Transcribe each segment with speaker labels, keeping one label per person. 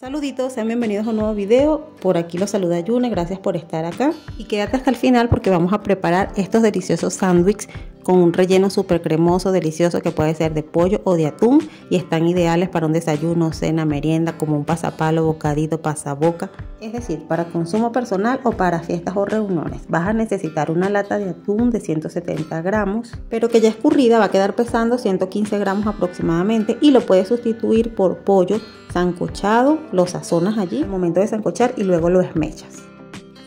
Speaker 1: Saluditos, sean bienvenidos a un nuevo video. Por aquí los saluda Yune, gracias por estar acá. Y quédate hasta el final porque vamos a preparar estos deliciosos sándwiches con un relleno súper cremoso, delicioso que puede ser de pollo o de atún y están ideales para un desayuno, cena, merienda, como un pasapalo, bocadito, pasaboca. Es decir, para consumo personal o para fiestas o reuniones. Vas a necesitar una lata de atún de 170 gramos, pero que ya escurrida va a quedar pesando 115 gramos aproximadamente y lo puedes sustituir por pollo sancochado, lo sazonas allí al momento de sancochar y luego lo esmechas.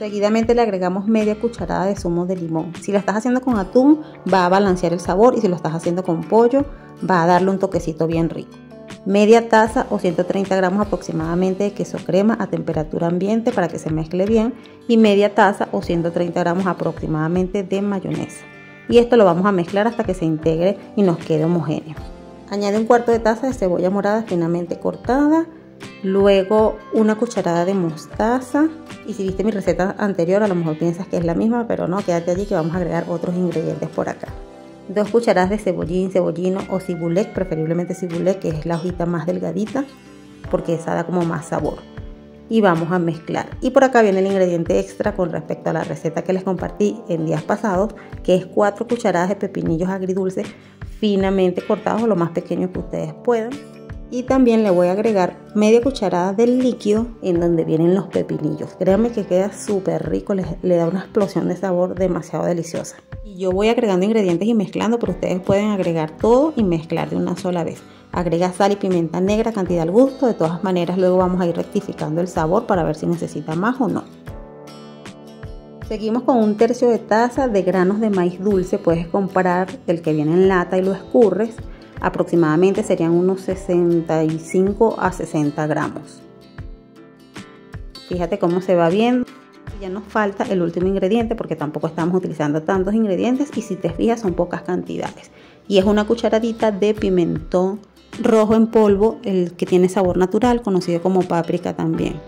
Speaker 1: Seguidamente le agregamos media cucharada de zumo de limón. Si lo estás haciendo con atún va a balancear el sabor y si lo estás haciendo con pollo va a darle un toquecito bien rico. Media taza o 130 gramos aproximadamente de queso crema a temperatura ambiente para que se mezcle bien y media taza o 130 gramos aproximadamente de mayonesa. Y esto lo vamos a mezclar hasta que se integre y nos quede homogéneo. Añade un cuarto de taza de cebolla morada finamente cortada, luego una cucharada de mostaza y si viste mi receta anterior a lo mejor piensas que es la misma, pero no, quédate allí que vamos a agregar otros ingredientes por acá. Dos cucharadas de cebollín, cebollino o cibulec, preferiblemente cibulec que es la hojita más delgadita porque esa da como más sabor. Y vamos a mezclar. Y por acá viene el ingrediente extra con respecto a la receta que les compartí en días pasados, que es 4 cucharadas de pepinillos agridulces finamente cortados o lo más pequeño que ustedes puedan. Y también le voy a agregar media cucharada del líquido en donde vienen los pepinillos. Créanme que queda súper rico, le, le, da una explosión de sabor demasiado deliciosa. Y yo voy agregando ingredientes y mezclando, pero ustedes pueden agregar todo y mezclar de una sola vez. Agrega sal y pimienta negra, cantidad al gusto. De todas maneras, luego vamos a ir rectificando el sabor para ver si necesita más o no. Seguimos con un tercio de taza de granos de maíz dulce. Puedes comprar el que viene en lata y lo escurres. Aproximadamente serían unos 65 a 60 gramos. Fíjate cómo se va viendo. Ya nos falta el último ingrediente porque tampoco estamos utilizando tantos ingredientes y si te fijas son pocas cantidades. Y es una cucharadita de pimentón rojo en polvo, el que tiene sabor natural, conocido como páprica también.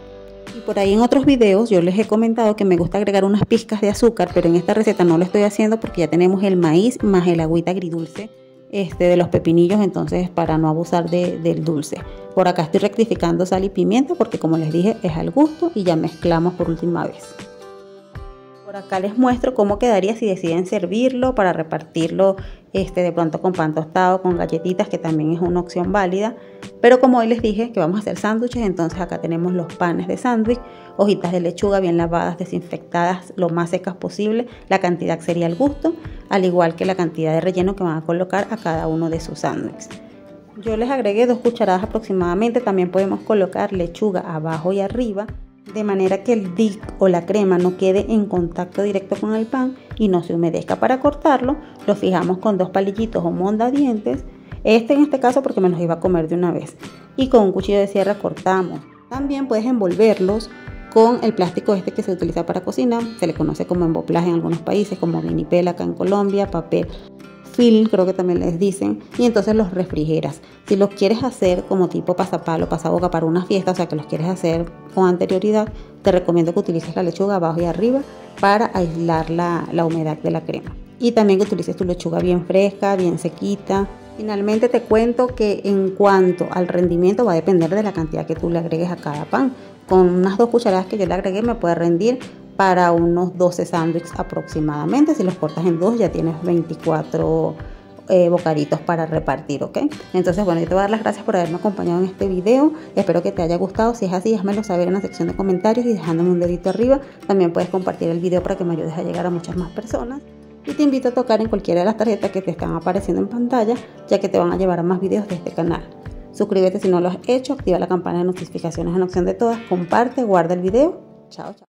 Speaker 1: Y por ahí en otros videos yo les he comentado que me gusta agregar unas pizcas de azúcar, pero en esta receta no lo estoy haciendo porque ya tenemos el maíz más el agüita agridulce este, de los pepinillos, entonces para no abusar del dulce. Por acá estoy rectificando sal y pimienta porque como les dije es al gusto y ya mezclamos por última vez. Por acá les muestro cómo quedaría si deciden servirlo para repartirlo este, de pronto con pan tostado, con galletitas, que también es una opción válida. Pero como hoy les dije que vamos a hacer sándwiches, entonces acá tenemos los panes de sándwich, hojitas de lechuga bien lavadas, desinfectadas, lo más secas posible. La cantidad sería al gusto, al igual que la cantidad de relleno que van a colocar a cada uno de sus sándwiches. Yo les agregué dos cucharadas aproximadamente, también podemos colocar lechuga abajo y arriba de manera que el dip o la crema no quede en contacto directo con el pan y no se humedezca. Para cortarlo, lo fijamos con dos palillitos o mondadientes. Este en este caso porque me los iba a comer de una vez. Y con un cuchillo de sierra cortamos. También puedes envolverlos con el plástico este que se utiliza para cocina. Se le conoce como emboplaje en algunos países, como vinipel acá en Colombia, papel film, creo que también les dicen, y entonces los refrigeras. Si los quieres hacer como tipo pasapalo, pasaboca para una fiesta, o sea que los quieres hacer con anterioridad, te recomiendo que utilices la lechuga abajo y arriba para aislar la, la humedad de la crema. Y también que utilices tu lechuga bien fresca, bien sequita. Finalmente te cuento que en cuanto al rendimiento va a depender de la cantidad que tú le agregues a cada pan. Con unas dos cucharadas que yo le agregué me puede rendir para unos 12 sándwiches aproximadamente. Si los cortas en dos ya tienes 24 eh, bocaditos para repartir, ¿ok? Entonces, bueno, yo te voy a dar las gracias por haberme acompañado en este video. Espero que te haya gustado. Si es así, déjamelo saber en la sección de comentarios y dejándome un dedito arriba. También puedes compartir el video para que me ayudes a llegar a muchas más personas. Y te invito a tocar en cualquiera de las tarjetas que te están apareciendo en pantalla, ya que te van a llevar a más videos de este canal. Suscríbete si no lo has hecho, activa la campana de notificaciones en opción de todas, comparte, guarda el video. Chao, chao.